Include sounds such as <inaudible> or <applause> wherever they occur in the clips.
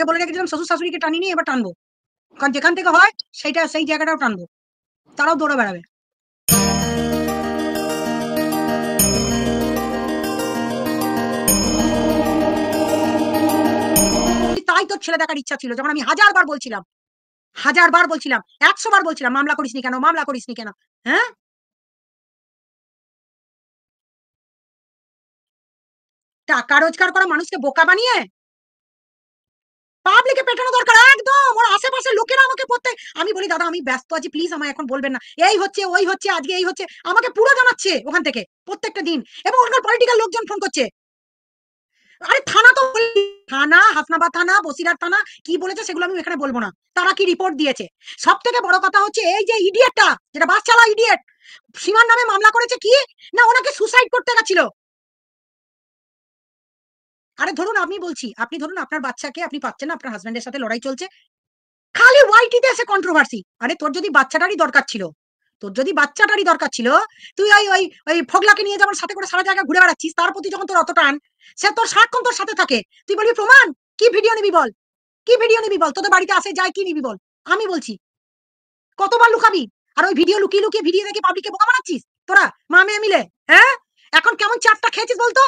আগে বলে রেখেছিলাম, শ্বশুর শাশুড়িকে টানিনি, এবার টানবো। কারণ যেখান থেকে হয়, সেইটা, সেই জায়গাটাও টানবো। তারাও দৌড়ে বেড়াবে। তাই তোর ছেলে দেখার ইচ্ছা ছিল, যখন আমি হাজার বার বলছিলাম, হাজার বার বলছিলাম, একশো বার বলছিলাম, মামলা করিসনি কেন, মামলা করিসনি কেন হ্যাঁ? টাকা রোজগার করা মানুষকে বোকা বানিয়ে পাবলিকে পেটানো দরকার, একদম। ওর আশেপাশে লোকেরা আমাকে প্রত্যেক আমি বলি, দাদা, আমি ব্যস্ত আছি প্লিজ আমায় এখন বলবেন না। এই হচ্ছে, ওই হচ্ছে, আজকে এই হচ্ছে। আমাকে পুরো জানাচ্ছে ওখান থেকে প্রত্যেকটা দিন। এবং ওখানকার পলিটিক্যাল লোকজন ফোন করছে। আরে, থানা তো থানা, হাসনাবাদ থানা, বসিরহাট থানা, কি বলেছে সেগুলো আমি এখানে বলব না। তারা কি রিপোর্ট দিয়েছে? সব থেকে বড় কথা হচ্ছে, এই যে ইডিয়েটটা যেটা বাস চালা ইডিয়েট সীমার নামে মামলা করেছে কি? না ওনাকে সুসাইড করতে গেছিল? আরে ধরুন আমি বলছি, আপনি ধরুন আপনার বাচ্চাকে আপনি পাচ্ছেন না, আপনার হাজবেন্ডের সাথে লড়াই চলছে। খালি ওয়াইটিতে এসে কন্ট্রোভার্সি আরে তোর যদি বাচ্চাটারই দরকার ছিল, তোর যদি বাচ্চাটারই দরকার ছিল, তুই ওই ওই ওই ফগলাকে নিয়ে যেমন সাথে করে সারা জায়গায় ঘুরে বেড়াচ্ছিস, তার প্রতি যখন তোর অত টান, সে তোর সারাক্ষণ তোর সাথে থাকে। তুই বলবি, প্রমাণ, কি ভিডিও নিবি বল? কি ভিডিও নিবি বল? তোদের বাড়িতে আসে যায় কি নিবি বল? আমি বলছি, কতবার লুকাবি? আর ওই ভিডিও লুকিয়ে লুকিয়ে ভিডিও দেখে পাবলিককে বোকা বানাচ্ছিস? তোরা, মা মেয়ে মিলে হ্যাঁ? এখন কেমন চাপটা খেয়েছিস বলতো?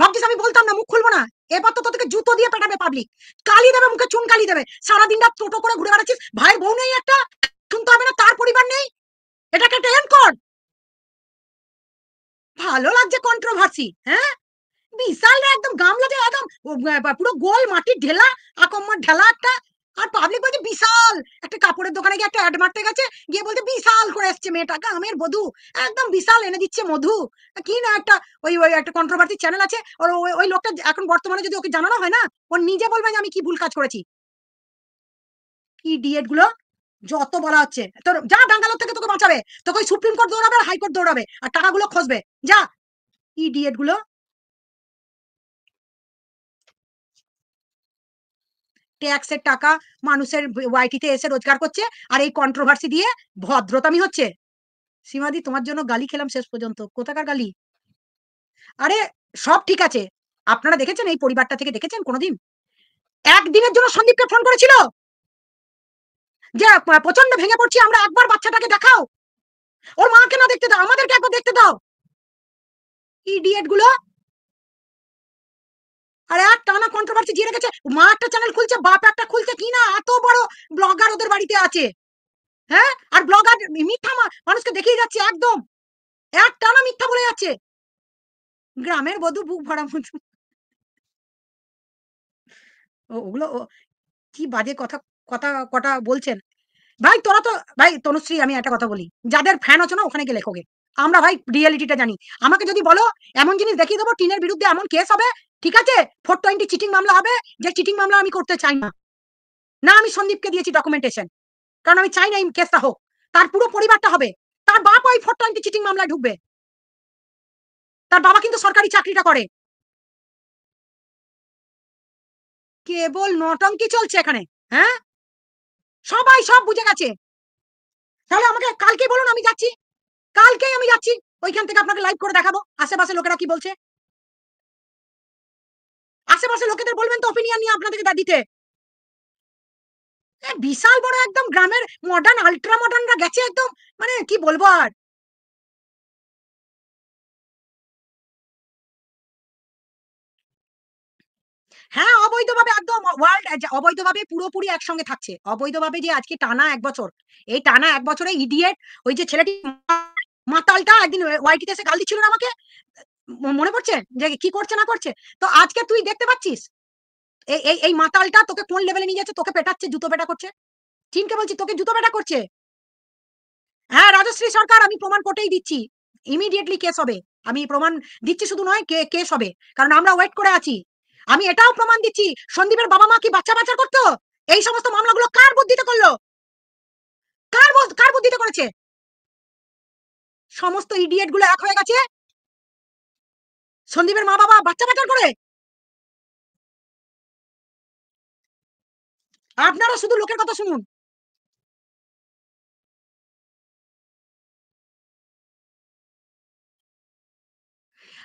ভাবছিস আমি বলতাম না, মুখ খুলবো না? এবার তো তোদেরকে জুতো দিয়ে পেটাবে পাবলিক কালি দেবে, মুখে চুন কালি দেবে। সারাদিন রাত টোটো করে ঘুরে বেড়াচ্ছিস, ভাই বউ নেই একটা শুনতে হবে না, তার পরিবার নেই। এটাকে টেন কর। ভালো লাগছে কন্ট্রোভার্সি হ্যাঁ? বিশাল না, একদম গামলা যে একদম পুরো গোল মাটির ঢেলা আকম্মার ঢেলা একটা আর পাবলিক বলছে, বিশাল! একটা কাপড়ের দোকানে গিয়ে একটা অ্যাড মারতে গেছে, গিয়ে বলতে বিশাল করে এসছে মেয়েটা গ্রামের বধু, একদম বিশাল এনে দিচ্ছে মধু। কি না একটা ওই ওই একটা কন্ট্রোভার্সি চ্যানেল আছে, ওর ওই- লোকটা এখন বর্তমানে যদি ওকে জানানো হয় না, ও নিজে বলবে যে আমি কি ভুল কাজ করেছি। কি ডিএডগুলো, যত বলা হচ্ছে, তোর যা ব্যাঙ্গালোর থেকে তোকে বাঁচাবে, তোকে সুপ্রিম কোর্ট দৌড়াবে হাইকোর্ট দৌড়াবে, আর টাকাগুলো খসবে। যা ইডিয়েটগুলো ট্যাক্সের টাকা মানুষের ওয়াইটিতে এসে রোজগার করছে আর এই কন্ট্রোভার্সি দিয়ে ভদ্রতামি হচ্ছে। সীমাদি, তোমার জন্য গালি খেলাম শেষ পর্যন্ত। কোথাকার গালি? আরে, সব ঠিক আছে। আপনারা দেখেছেন এই পরিবারটা থেকে দেখেছেন কোনোদিন? একদিনের জন্য সন্দীপকে ফোন করেছিল? যে প্রচণ্ড ভেঙে পড়ছি, আমরা একবার বাচ্চাটাকে দেখাও। ওর মাকে না দেখতে দাও, আমাদেরকে একবার দেখতে দাও। ইডিয়েটগুলো আর এক টানা কন্ট্রোভার্সি দিয়ে রেখেছে মা একটা চ্যানেল খুলছে, বাপ একটা খুলছে, কি না? এত বড় ব্লগার ওদের বাড়িতে আছে। হ্যাঁ? আর ব্লগার মিথ্যা মানুষকে দেখিয়ে যাচ্ছে একদম। এক টানা মিথ্যা বলে যাচ্ছে। গ্রামের বধূ বুক ভরা ও, ওগুলো কি বাজে কথা কথা কটা বলছেন? ভাই, তোরা তো ভাই, তনুশ্রী, আমি একটা কথা বলি। যাদের ফ্যান আছো না, ওখানে গিয়ে লেখোগে আমরা ভাই রিয়েলিটিটা জানি। আমাকে যদি বলো, এমন জিনিস দেখিয়ে দেবো, টিনের বিরুদ্ধে এমন কেস হবে, ঠিক আছে? ফোর টোয়েন্টি চিটিং মামলা হবে, যে চিটিং মামলা আমি করতে চাই না। না, আমি সন্দীপকে দিয়েছি ডকুমেন্টেশন কারণ আমি চাই না এই কেসটা হোক। তার পুরো পরিবারটা হবে। তার বাপ ওই ফোর টোয়েন্টি চিটিং মামলায় ঢুকবে। তার বাবা কিন্তু সরকারি চাকরিটা করে। কেবল নটঙ্কি চলছে এখানে হ্যাঁ? সবাই সব বুঝে গেছে। তাহলে আমাকে কালকে বলুন, আমি যাচ্ছি। কালকেই আমি যাচ্ছি, ওইখান থেকে আপনাকে লাইভ করে দেখাবো। আশেপাশে লোকেরা কি বলছে? আশেপাশে লোকেদের বলবেন তো অপিনিয়ন নিয়ে আপনাদেরকে দিতে। বিশাল বড় একদম গ্রামের মডার্ন আল্ট্রা মডার্নরা গেছে একদম মানে কি বলব আর? হ্যাঁ অবৈধভাবে একদম ওয়ার্ল্ড অবৈধভাবে পুরোপুরি একসঙ্গে থাকছে। অবৈধভাবে যে আজকে টানা এক বছর, এই টানা এক বছরে ইডিয়েট ওই যে ছেলেটি মাতালটা একদিন ওয়াইটিতে এসে গাল দিচ্ছিল না আমাকে? মনে পড়ছে? যে কি করছে, না করছে? তো আজকে তুই দেখতে পাচ্ছিস? এই এই মাতালটা তোকে কোন লেভেলে নিয়ে যাচ্ছে? তোকে পেটাচ্ছে, জুতো পেটা করছে? চিনকে বলছি, তোকে জুতো পেটা করছে? হ্যাঁ রাজশ্রী সরকার, আমি প্রমাণ কোটেই দিচ্ছি। ইমিডিয়েটলি কেস হবে। আমি প্রমাণ দিচ্ছি শুধু নয়, কে কেস হবে। কারণ আমরা ওয়েট করে আছি। আমি এটাও প্রমাণ দিচ্ছি। সন্দীপের বাবা মা কি বাচ্চা বাচ্চা করতো? এই সমস্ত মামলাগুলো কার বুদ্ধিতে করল? কার কার বুদ্ধিতে করেছে? সমস্ত ইডিয়েটগুলো এক হয়ে গেছে। সন্দীপের মা বাবা বাচ্চা পাচার করে। আপনারা শুধু লোকের কথা শুনুন।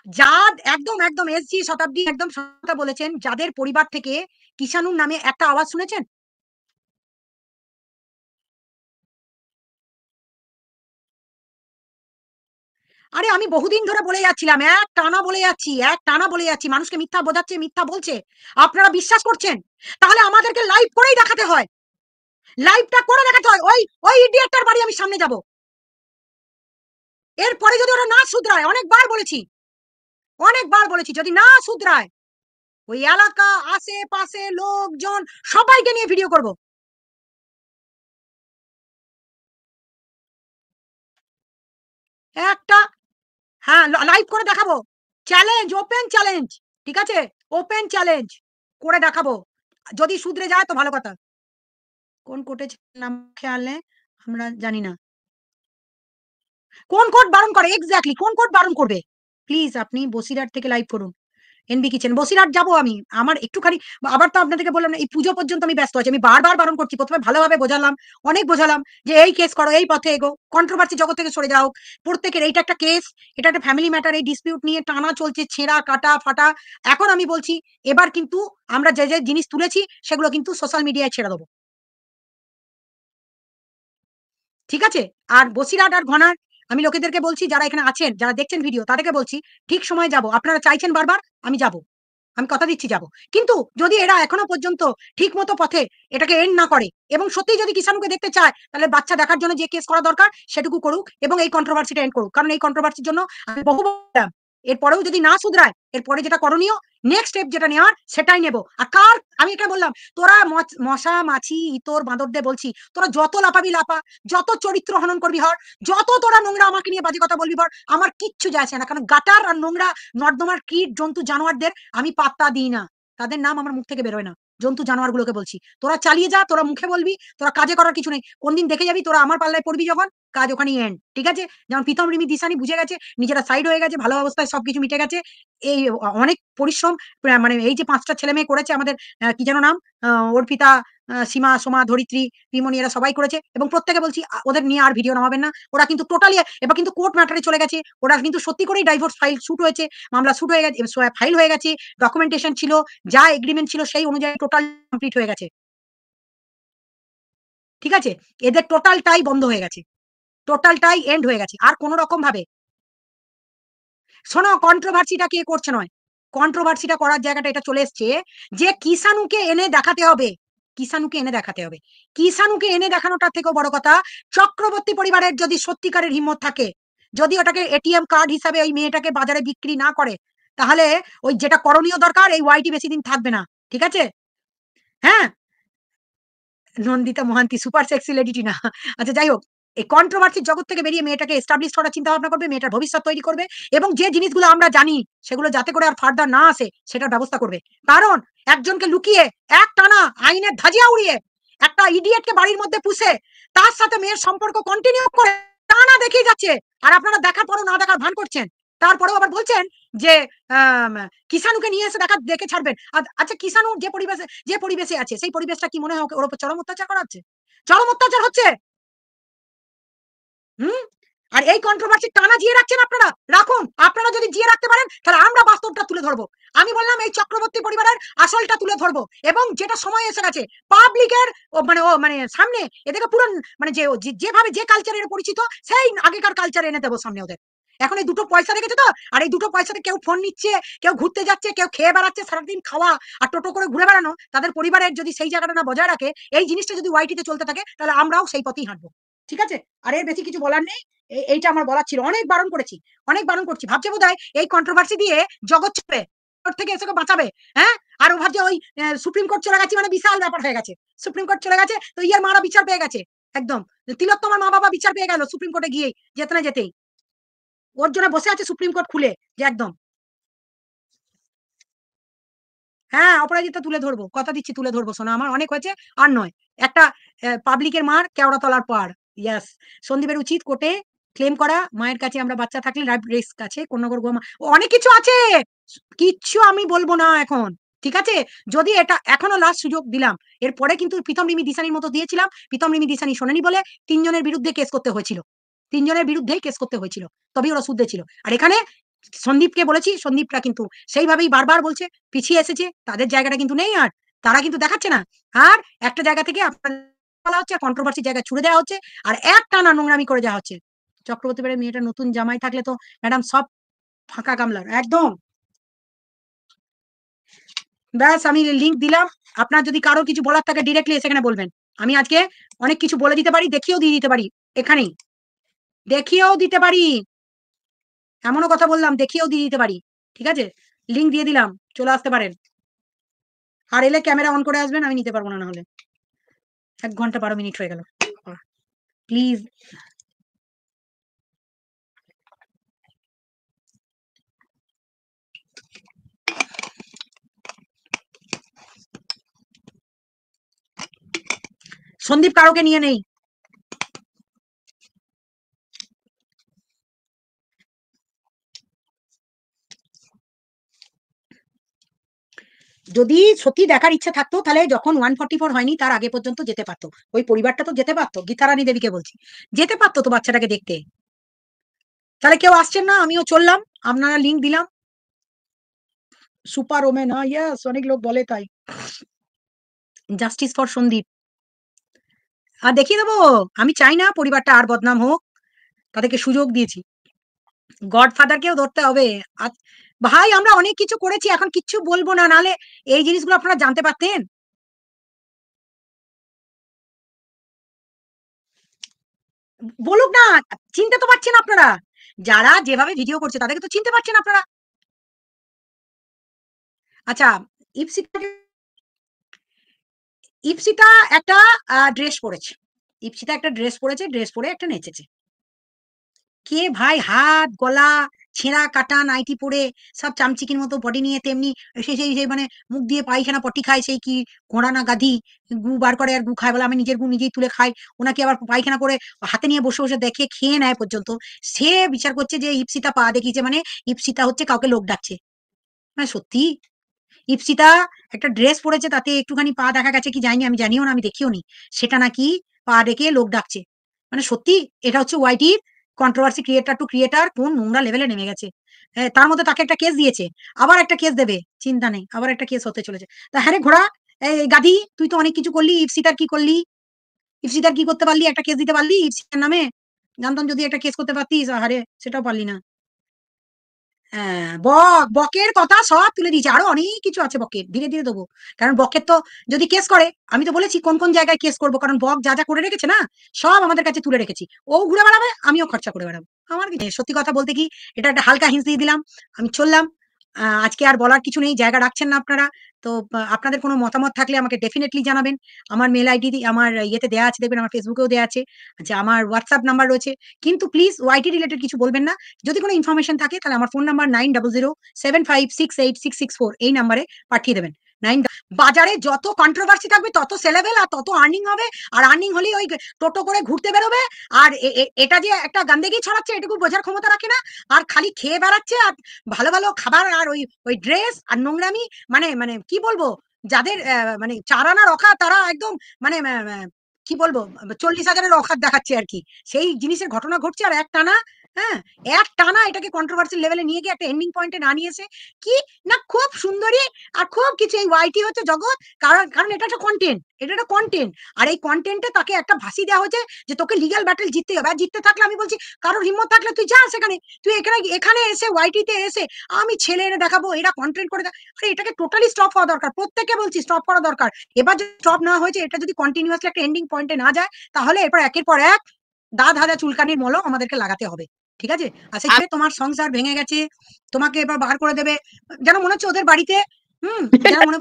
যা একদম একদম এসজি শতাব্দী একদম কথা বলেছেন। যাদের পরিবার থেকে কিষানুর নামে একটা আওয়াজ শুনেছেন? আরে আমি বহুদিন ধরে বলে যাচ্ছিলাম, এক টানা বলে যাচ্ছি, এক টানা বলে যাচ্ছি, মানুষকে মিথ্যা বোঝাচ্ছে, মিথ্যা বলছে। আপনারা বিশ্বাস করছেন? তাহলে আমাদেরকে লাইভ করেই দেখাতে হয়। লাইভটা করে দেখাতে হয়। ওই ওই ইডিয়েটটার বাড়ি আমি সামনে যাব। এরপরে যদি ওরা না শুধরায়, অনেকবার বলেছি। অনেকবার বলেছি, যদি না শুধরায়, ওই এলাকা, আশেপাশে লোকজন, সবাইকে নিয়ে ভিডিও করব। একটা হ্যাঁ লাইভ করে দেখাবো। চ্যালেঞ্জ ওপেন চ্যালেঞ্জ ঠিক আছে? ওপেন চ্যালেঞ্জ করে দেখাবো। যদি শুধরে যায় তো ভালো কথা। কোন কোর্টে নাম খেয়াল? আমরা জানি না। কোন কোর্ট বারণ করে? এক্স্যাক্টলি কোন কোর্ট বারণ করবে? প্লিজ আপনি বসিরহাট থেকে লাইভ করুন। NB kitchen. বসিরহাট যাব আমি। আমার একটুখানি, আবার তো আপনাদেরকে বললাম না, এই পুজো পর্যন্ত আমি ব্যস্ত আছি। আমি বারবার বারণ করছি, প্রথমে ভালোভাবে বোঝালাম, অনেক বোঝালাম যে এই কেস করো, এই পথে এগো কন্ট্রোভার্সি জগৎ থেকে সরে যাও প্রত্যেকের এইটা একটা কেস এটা একটা ফ্যামিলি ম্যাটার এই ডিসপিউট নিয়ে টানা চলছে, ছেঁড়া, কাটা, ফাটা। এখন আমি বলছি, এবার কিন্তু আমরা যে যে জিনিস তুলেছি, সেগুলো কিন্তু সোশ্যাল মিডিয়ায় ছেড়ে দেবো। ঠিক আছে? আর বসিরহাট আর ঘনার আমি লোকেদেরকে বলছি, যারা এখানে আছেন, যারা দেখছেন ভিডিও তাদেরকে বলছি, ঠিক সময় যাব। আপনারা চাইছেন বারবার, আমি যাব। আমি কথা দিচ্ছি, যাব। কিন্তু যদি এরা এখনও পর্যন্ত ঠিক মতো পথে এটাকে এন্ড না করে এবং সত্যি যদি কিষানকে দেখতে চায়, তাহলে বাচ্চা দেখার জন্য যে কেস করা দরকার, সেটুকু করুক এবং এই কন্ট্রোভার্সিটা এন্ড করুক। কারণ এই কন্ট্রোভার্সির জন্য আমি বহু এরপরেও যদি না শুধরায়, এরপরে যেটা করণীয় নেক্সট স্টেপ যেটা নেওয়ার, সেটাই নেব। আর কার, আমি এটা বললাম, তোরা মশা, মাছি, ইতর বাঁদরদের বলছি, তোরা যত লাপাবি লাপা যত চরিত্র হনন করবি হর, যত তোরা নোংরা আমাকে নিয়ে বাজে কথা বলবি হর, আমার কিচ্ছু যায় না। কারণ গাটার আর নোংরা নর্দমার কীট, জন্তু, জানোয়ারদের আমি পাত্তা দিই না। তাদের নাম আমার মুখ থেকে বেরোয় না। জন্তু জানোয়ার গুলোকে বলছি। তোরা চালিয়ে যা, তোরা মুখে বলবি, তোরা কাজে করার কিছু নেই। কোনদিন দেখে যাবি, তোরা আমার পাল্লায় পড়বি যখন কাজ ওখানেই এন্ড ঠিক আছে? যেমন প্রীতম রিমি দিশানি বুঝে গেছে, নিজেরা সাইড হয়ে গেছে, ভালো অবস্থায় সবকিছু মিটে গেছে। এই অনেক পরিশ্রম মানে এই যে পাঁচটা ছেলে মেয়ে করেছে আমাদের কি যেন নাম? অর্পিতা সীমা, সোমা, ধরিত্রী পিমনি এরা সবাই করেছে। এবং প্রত্যেকে বলছি ওদের নিয়ে আর ভিডিও নামাবেন না। ওরা কিন্তু টোটালি এবার কিন্তু কোর্ট ম্যাটারে চলে গেছে। ওরা কিন্তু সত্যি করেই ডাইভোর্স ফাইল শুট হয়েছে, মামলা শুট হয়ে গেছে ফাইল হয়ে গেছে ডকুমেন্টেশন ছিল, যা এগ্রিমেন্ট ছিল সেই অনুযায়ী টোটাল কমপ্লিট হয়ে গেছে। ঠিক আছে? এদের টোটালটাই বন্ধ হয়ে গেছে। টোটালটাই এন্ড হয়ে গেছে, আর কোন রকম ভাবে। শোনো কন্ট্রোভার্সিটা কে করছে নয়। কন্ট্রোভার্সিটা করার জায়গাটা এটা চলে এসছে যে কিষানুকে এনে দেখাতে হবে। কিষানুকে এনে দেখাতে হবে। কিষানুকে এনে দেখানোটার থেকেও বড় কথা, চক্রবর্তী পরিবারের যদি সত্যিকারের হিম্মত থাকে, যদি ওটাকে এটিএম কার্ড হিসাবে ওই মেয়েটাকে বাজারে বিক্রি না করে, তাহলে ওই যেটা করণীয় দরকার, এই ওয়াইটি বেশি দিন থাকবে না। ঠিক আছে? হ্যাঁ? নন্দিতা মহান্তি সুপার সেক্সি লেডিটি না আচ্ছা যাই হোক। এই কন্ট্রোভার্সির জগৎ থেকে বেরিয়ে মেয়েটাকে এস্টাবলিশ করার চিন্তা ভাবনা করবে, মেয়েটার ভবিষ্যৎ তৈরি করবে এবং যে জিনিসগুলো আমরা জানি সেগুলো যাতে করে আর ফার্দার না আসে সেটার ব্যবস্থা করবে। কারণ একজনকে লুকিয়ে এক টানা আইনের ধাজিয়া উড়িয়ে একটা ইডিয়েটকে বাড়ির মধ্যে পুষে তার সাথে মেয়ের সম্পর্ক কন্টিনিউ করে টানা দেখিয়ে যাচ্ছে আর আপনারা দেখার পরও না দেখার ভান করছেন। তারপরেও আবার বলছেন যে কিষানুকে নিয়ে এসে দেখা দেখে ছাড়বেন। আচ্ছা কিষানু যে পরিবেশে যে পরিবেশে আছে, সেই পরিবেশটা কি মনে হয় ওর উপর চরম অত্যাচার করা হচ্ছে? চরম অত্যাচার হচ্ছে? হুম? আর এই কন্ট্রোভার্সি টানা জিয়ে রাখছেন আপনারা? রাখুন। আপনারা যদি জিয়ে রাখতে পারেন, তাহলে আমরা বাস্তবটা তুলে ধরবো। আমি বললাম এই চক্রবর্তী পরিবারের আসলটা তুলে ধরবো এবং যেটা সময় এসে গেছে পাবলিকের মানে ও মানে সামনে এদেরকে পুরো মানে যে যেভাবে যে কালচারের পরিচিত, সেই আগেকার কালচার এনে দেবো সামনে ওদের। এখন এই দুটো পয়সা রেখেছে তো, আর এই দুটো পয়সাতে কেউ ফোন নিচ্ছে, কেউ ঘুরতে যাচ্ছে, কেউ খেয়ে বেড়াচ্ছে, সারাদিন খাওয়া আর টোটো করে ঘুরে বেড়ানো, তাদের পরিবারের যদি সেই জায়গাটা না বজায় রাখে, এই জিনিসটা যদি ওয়াইটিতে চলতে থাকে, তাহলে আমরাও সেই পথেই হাঁটবো। ঠিক আছে? আর এর বেশি কিছু বলার নেই। এইটা আমার বলার ছিল। অনেক বারণ করেছি। অনেক বারণ করছি। ভাবছে বোধ এই কন্ট্রোভার্সি দিয়ে জগৎ চলবে। থেকে এসে বাঁচাবে হ্যাঁ? আর ও ভাবছে ওই সুপ্রিম কোর্ট চলে গেছে মানে বিশাল ব্যাপার হয়ে গেছে। সুপ্রিম কোর্ট চলে গেছে তো ইয়ার মারা বিচার পেয়ে গেছে, একদম। তিলক তোমার মা বাবা বিচার পেয়ে গেল সুপ্রিম কোর্টে গিয়ে যেতে না যেতেই। ওর জন্য বসে আছে সুপ্রিম কোর্ট খুলে, যে একদম। হ্যাঁ অপরাজিতা তুলে ধরবো। কথা দিচ্ছি তুলে ধরবো শোনা আমার অনেক হয়েছে, আর নয়। একটা পাবলিকের মার কেওড়া তলার পাড়। ইয়াস সন্দীপের উচিত কোর্টে ক্লেম করা। মায়ের কাছে আমরা বাচ্চা থাকলে লাইফ রিস্ক আছে। কন্যাগর গোমা। অনেক কিছু আছে! কিচ্ছু আমি বলব না এখন। ঠিক আছে? যদি এটা এখনও লাস্ট সুযোগ দিলাম, এরপরে কিন্তু প্রীতম রিমি দিশানির মতো দিয়েছিলাম। প্রীতম রিমি দিশানি শোনেনি বলে তিনজনের বিরুদ্ধে কেস করতে হয়েছিল। তিনজনের বিরুদ্ধেই কেস করতে হয়েছিল। তবেই ওরা শুদ্ধে ছিল। আর এখানে সন্দীপকে বলেছি, সন্দীপরা কিন্তু সেইভাবেই বারবার বলছে, পিছিয়ে এসেছে। তাদের জায়গাটা কিন্তু নেই আর। তারা কিন্তু দেখাচ্ছে না। আর একটা জায়গা থেকে আপনার বলা হচ্ছে কন্ট্রোভার্সি জায়গা ছুড়ে দেওয়া হচ্ছে, আর এক টানা নোংরামি করে যাওয়া হচ্ছে। চক্রবর্তী বাড়ির মেয়েটা নতুন জামাই থাকলে তো ম্যাডাম সব ফাঁকা গামলার, একদম। ব্যাস, আমি লিঙ্ক দিলাম। আপনার যদি কারও কিছু বলার থাকে ডিরেক্টলি সেখানে বলবেন। আমি আজকে অনেক কিছু বলে দিতে পারি, দেখিয়েও দিয়ে দিতে পারি, এখানেই। দেখিয়েও দিতে পারি। এমনও কথা বললাম, দেখিয়েও দিয়ে দিতে পারি, ঠিক আছে? লিঙ্ক দিয়ে দিলাম, চলে আসতে পারেন। আর এলে ক্যামেরা অন করে আসবেন, আমি নিতে পারব না নাহলে। এক ঘণ্টা বারো মিনিট হয়ে গেল। প্লিজ। সন্দীপ কারোকে নিয়ে নেই। যদি সত্যি দেখার ইচ্ছা থাকতো, তাহলে যখন ওয়ান ফর্টি ফোর হয়নি, তার আগে পর্যন্ত যেতে পারতো। ওই পরিবারটা তো যেতে পারতো, গীতারানী দেবীকে বলছি। যেতে পারতো তো বাচ্চাটাকে দেখতে। তাহলে কেউ আসছেন না, আমিও চললাম, আপনারা লিঙ্ক দিলাম। সুপার ওমেন হ্যাঁ ইয়াস অনেক লোক বলে তাই। Justice for Sandeep. আর দেখিয়ে দেবো, আমি চাই না পরিবারটা আর বদনাম হোক, তাদেরকে সুযোগ দিয়েছি। গডফাদারকেও ধরতে হবে। ভাই, আমরা অনেক কিছু করেছি, এখন কিচ্ছু বলব না নালে এই জিনিসগুলো আপনারা জানতে পারতেন। বলুক না, চিনতে তো পারছেন আপনারা। যারা যেভাবে ভিডিও করছে, তাদেরকে তো চিনতে পারছেন আপনারা। আচ্ছা ইপসিতা ইপসিতা একটা ড্রেস পরেছে। ইপসিতা একটা ড্রেস পরেছে ড্রেস পরে একটা নেচেছে। কে ভাই হাত, গলা, ছেঁড়া কাটা নাইটি পরে সব চামচিকির মতো বডি নিয়ে তেমনি সেই সেই সেই মানে মুখ দিয়ে পায়খানা, পটি খায়, সেই কি ঘোড়া না গাধি, গু বার করে আর গু খায় বলে আমি নিজের গু নিজেই তুলে খাই। ওনাকে আবার পায়খানা করে হাতে নিয়ে বসে বসে দেখে খেয়ে নেয় পর্যন্ত। সে বিচার করছে যে ইপসিতা পা দেখিয়েছে মানে ইপসিতা হচ্ছে কাউকে লোক ডাকছে। মানে সত্যি? ইপসিতা একটা ড্রেস পরেছে তাতে একটুখানি পা দেখা গেছে কি যায়নি আমি জানিও না, আমি দেখিও নি। সেটা নাকি পা ডেকে লোক ডাকছে। মানে সত্যি? এটা হচ্ছে ওয়াইটির কন্ট্রোভার্সি ক্রিয়েটার টু ক্রিয়েটার কোন নোংরা লেভেলে নেমে গেছে। হ্যাঁ, তার মধ্যে তাকে একটা কেস দিয়েছে আবার একটা কেস দেবে চিন্তা নেই আবার একটা কেস হতে চলেছে। তা হ্যাঁ রে ঘোড়া এই গাদি তুই তো অনেক কিছু করলি ইফসিতার কি করলি? ইফসিতার কি করতে পারলি একটা কেস দিতে পারলি? ইফসিতার নামে? জানতাম যদি একটা কেস করতে পারতিস আরে সেটাও পারলি না। বক, বকের কথা সব তুলে দিয়েছে। আরও অনেক কিছু আছে বকের, ধীরে ধীরে দেবো। কারণ বকের তো যদি কেস করে, আমি তো বলেছি কোন কোন জায়গায় কেস করব, কারণ বক যা যা করে রেখেছে না, সব আমাদের কাছে তুলে রেখেছি। ও ঘুরে বেড়াবে, আমিও খরচা করে বেড়াবো। আমার সত্যি কথা বলতে কি, এটা একটা হালকা হিন্স দিয়ে দিলাম। আমি চললাম। আজকে আর বলার কিছু নেই, জায়গা রাখছেন না আপনারা। তো আপনাদের কোনো মতামত থাকলে আমাকে ডেফিনেটলি জানাবেন। আমার মেল আইডি আমার ইয়েতে দেওয়া আছে, দেখবেন আমার ফেসবুকেও দেওয়া আছে, যে আমার হোয়াটসঅ্যাপ নাম্বার রয়েছে। কিন্তু প্লিজ ওয়াইটি রিলেটেড কিছু বলবেন না। যদি কোনো ইনফরমেশন থাকে, তাহলে আমার phone number nine double zero seven five six eight six six four এই নাম্বারে পাঠিয়ে দেবেন। নাইন বাজারে যত কন্ট্রোভার্সি থাকবে, তত সেলেবেল আর তত আর্নিং হবে। আর আর্নিং হলেই ওই টোটো করে ঘুরতে বেরোবে। আর এটা যে একটা গান্দেগি ছড়াচ্ছে, এটুকু বোঝার ক্ষমতা রাখে না। আর খালি খেয়ে বেড়াচ্ছে, আর ভালো ভালো খাবার আর ওই ওই ড্রেস আর নোংরামি মানে মানে কি বলব? যাদের মানে চারানা রখা, তারা একদম মানে কি বলব? চল্লিশ হাজারের অখাত দেখাচ্ছে আর কি। সেই জিনিসের ঘটনা ঘটছে, আর এক টানা হ্যাঁ? এক টানা এটাকে কন্ট্রোভার্সি লেভেলে নিয়ে গিয়ে একটা এন্ডিং পয়েন্টে না নিয়ে এসে কি? না, খুব সুন্দরী আর খুব কিছু, এই ওয়াইটি হচ্ছে জগৎ। কারণ কারণ এটা একটা কন্টেন্ট এটা একটা কন্টেন্ট আর এই কন্টেন্টে তাকে একটা ভাসি দেওয়া হয়েছে যে তোকে লিগ্যাল ব্যাটেল জিততে হবে। আর জিততে থাকলে আমি বলছি, কারোর হিম্মত থাকলে তুই যা সেখানে। তুই এখানে এখানে এসে ওয়াইটিতে এসে আমি ছেলে এনে দেখাবো, এরা কন্টেন্ট করে আরে, এটাকে টোটালি স্টপ হওয়া দরকার। প্রত্যেককে বলছি স্টপ করা দরকার। এবার যদি স্টপ না হয়েছে, এটা যদি কন্টিনিউয়াসলি একটা এন্ডিং পয়েন্টে না যায়, তাহলে এরপর একের পর এক দা ধাঁধা চুলকানির মলম আমাদেরকে লাগাতে হবে। ঠিক আছে? আর সেখানে তোমার সংসার ভেঙে গেছে তোমাকে এবার বার করে দেবে। যেন মনে হচ্ছে ওদের বাড়িতে মনে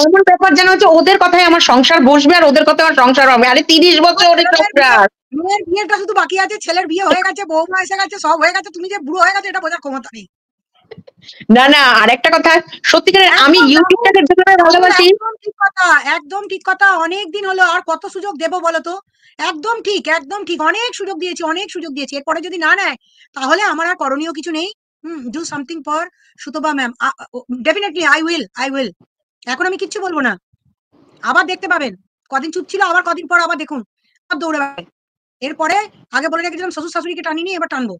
এমন ব্যাপার যেন হচ্ছে ওদের কথায় আমার সংসার বসবে আর ওদের কথায় আমার সংসার হবে। আরে তিরিশ বছর মেয়ের বিয়েটা শুধু বাকি আছে ছেলের বিয়ে হয়ে গেছে বৌমা এসে গেছে সব হয়ে গেছে তুমি যে বুড়ো হয়ে গেছে এটা বোঝার ক্ষমতা নেই। না না আর একটা কথা সত্যিকারের আমি ইউটিউবটাকে যেভাবে ভালোবাসি ঠিক কথা একদম ঠিক কথা অনেক দিন হলো আর কত সুযোগ দেবো বলো তো? একদম ঠিক একদম ঠিক অনেক সুযোগ দিয়েছি অনেক সুযোগ দিয়েছি এরপরে যদি না নেয় তাহলে আমার আর করণীয় কিছু নেই। হুম do something for Sutoba ma'am definitely I will I will এখন আমি কিচ্ছু বলব না। আবার দেখতে পাবেন কদিন চুপ ছিল আবার কদিন পর আবার দেখুন সব দৌড়ে এরপরে আগে বলে রেখেছিলাম শ্বশুর শাশুড়িকে টানিনি এবার টানবো।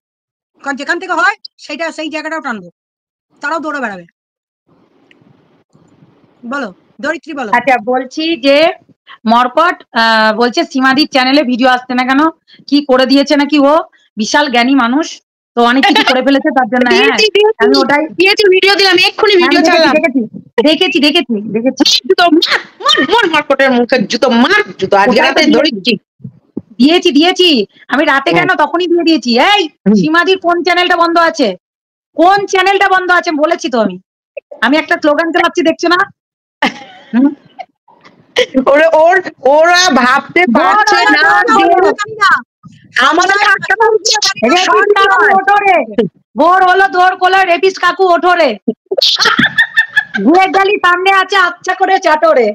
কারণ যেখান থেকে হয় সেইটা সেই জায়গাটাও টানবো। তারাও দৌড়ে বেড়াবে। বলো দরিত্রী বলো। আচ্ছা বলছি যে মরকট আহ, বলছে সীমাদির চ্যানেলে ভিডিও আসছে না কেন? কি করে দিয়েছে নাকি ও? বিশাল জ্ঞানী মানুষ। তো অনেক কিছু করে ফেলেছে তার জন্য হ্যাঁ। আমি ওটাই দিয়েছি ভিডিও দিলাম। এক্ষুনি ভিডিও দেখেছি, ছাড়লাম। দেখেছি দেখেছি দেখেছি দেখেছি। জুতো মার মার মার মারকটের মুখে জুতো মার জুতো। আজকে রাতে। ধরেছি দিয়েছি দিয়েছি। আমি রাতে কেন তখনই দিয়ে দিয়েছি? এই সীমাদির কোন চ্যানেলটা বন্ধ আছে? কোন চ্যানেলটা বন্ধ আছে বলেছি তো আমি। আমি একটা স্লোগান চালাচ্ছি দেখছ না? ওরা ওর ওরা ভাবতে পারছে না। আমাদের ভোর হলো দৌড় কোলা রেপিস কাকু <laughs> সামনে আছে আচ্ছা করে চাটো রে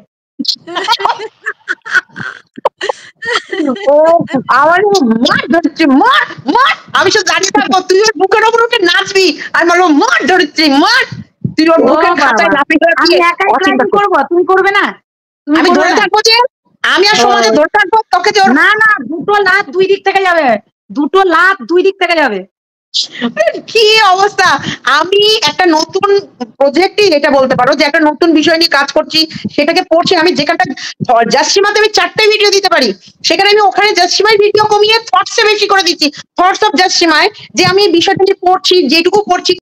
আমি দাঁড়িয়ে থাকব তুই ওর বুকের ওপর নাচবি আমি মার মার তুই ওর বুকের। করব তুমি করবে না আমি ধরে থাকব যে আমি আর সমাজে ধরে থাকব তোকে না না দুটো লাত দুই দিক থেকে যাবে দুটো লাত দুই দিক থেকে যাবে কি অবস্থা? আমি একটা নতুন প্রজেক্টই এটা বলতে পারো, যে একটা নতুন বিষয় নিয়ে কাজ করছি, সেটাকে পড়ছি, আমি যেখানটা জাসিমাতে আমি চারটে ভিডিও দিতে পারি, সেখানে আমি ওখানে জাসিমার ভিডিও কমিয়ে থটসে বেশি করে দিচ্ছি থটস অফ জাসিমায় যে আমি এই বিষয়টা নিয়ে পড়ছি, যেটুকু পড়ছি